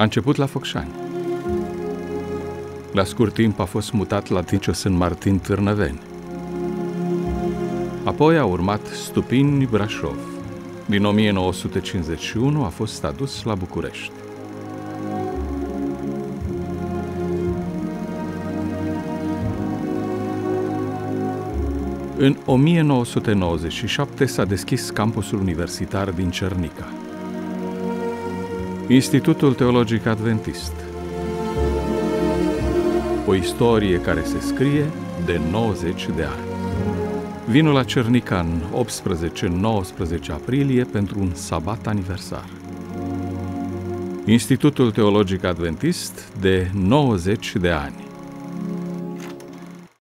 A început la Focșani. La scurt timp a fost mutat la Ticeo Sunt Martin Târnăveni. Apoi a urmat Stupini Brașov. Din 1951 a fost adus la București. În 1997 s-a deschis campusul universitar din Cernica. Institutul Teologic Adventist. O istorie care se scrie de 90 de ani. Vino la Cernica în 18-19 aprilie pentru un sabat aniversar. Institutul Teologic Adventist de 90 de ani.